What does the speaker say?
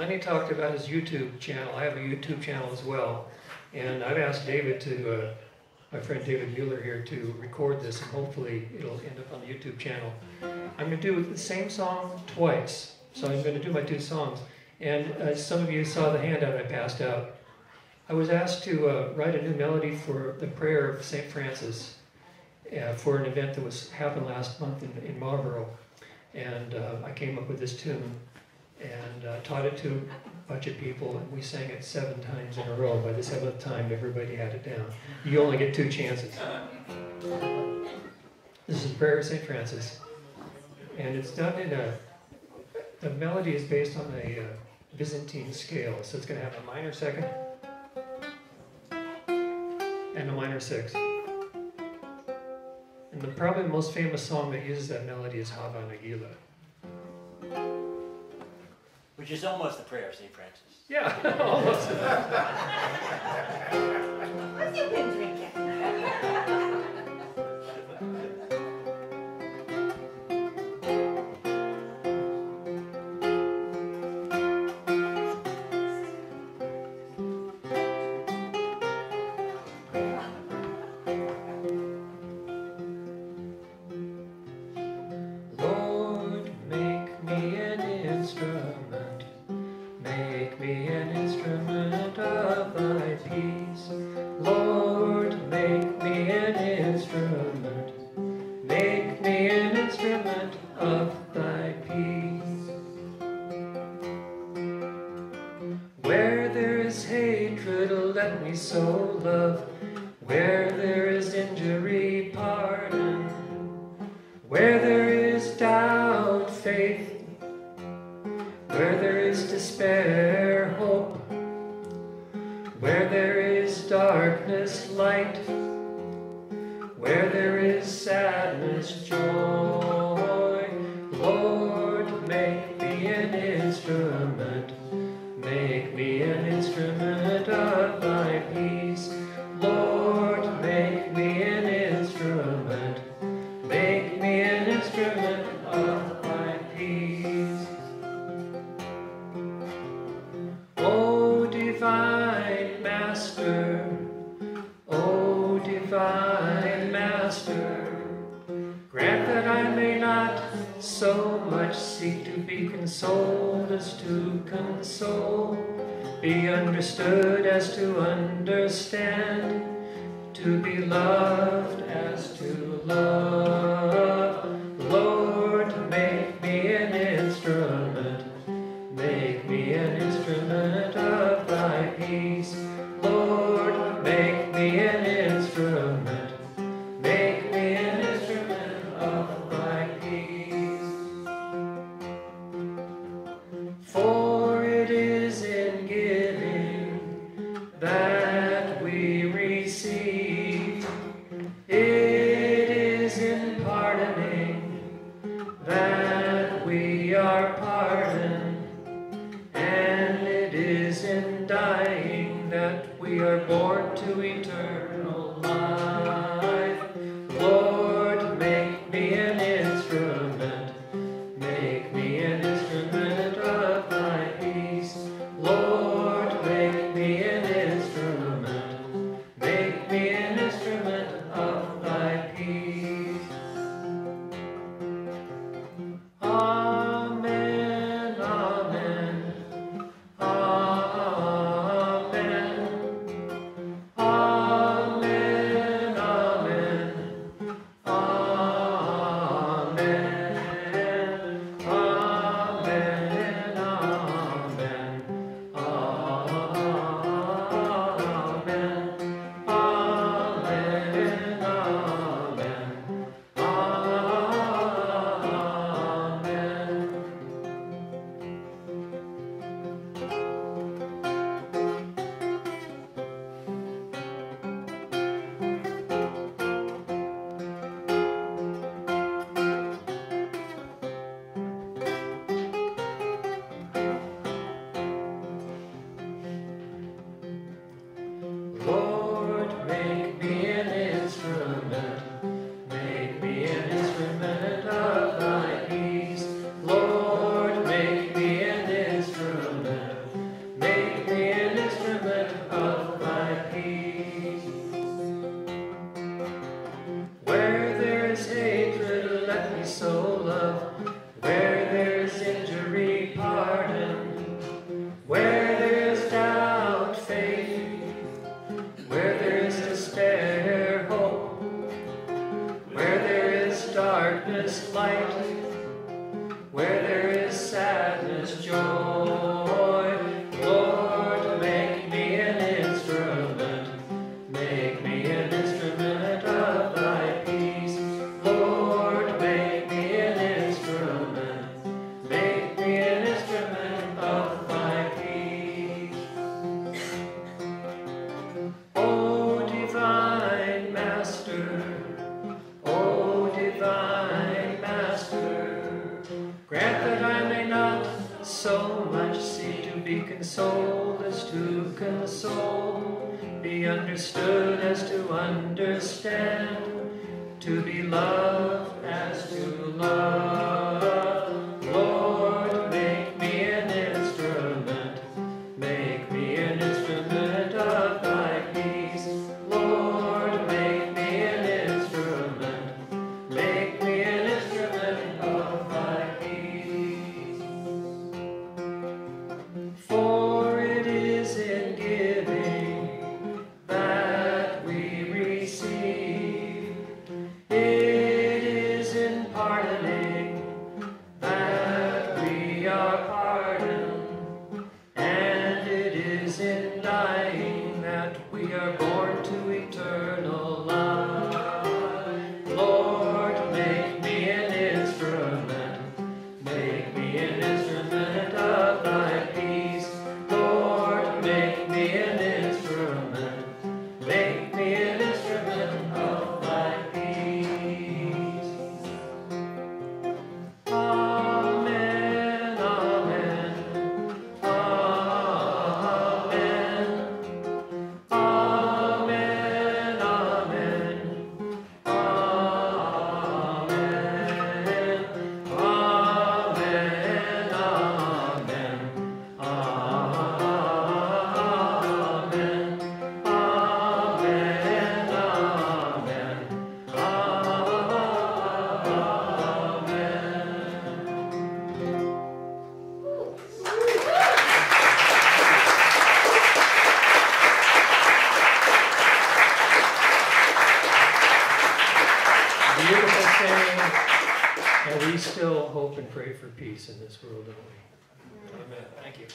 Lenny talked about his YouTube channel. I have a YouTube channel as well. And I've asked David to, uh, my friend David Mueller here, to record this and hopefully it'll end up on the YouTube channel. I'm going to do the same song twice. So I'm going to do my two songs. And uh, some of you saw the handout I passed out. I was asked to uh, write a new melody for the prayer of St. Francis uh, for an event that was happened last month in, in Marlborough. And uh, I came up with this tune and uh, taught it to a bunch of people, and we sang it seven times in a row. By the seventh time, everybody had it down. You only get two chances. This is Prayer of St. Francis. And it's done in a, the melody is based on a uh, Byzantine scale. So it's going to have a minor second and a minor sixth. And the probably most famous song that uses that melody is Hava Nagila. Which is almost the prayer of St. Francis. Yeah, almost. Where there is injury, pardon. Where there is doubt, faith. Where there is despair, hope. Where there is darkness, light. Where there is sadness, joy. Lord, make me an instrument. Make me an instrument master, grant that I may not so much seek to be consoled as to console, be understood as to understand, to be loved as make so much seek to be consoled as to console, be understood as to understand, to be loved as to love. pray for peace in this world, don't we? Amen. Thank you.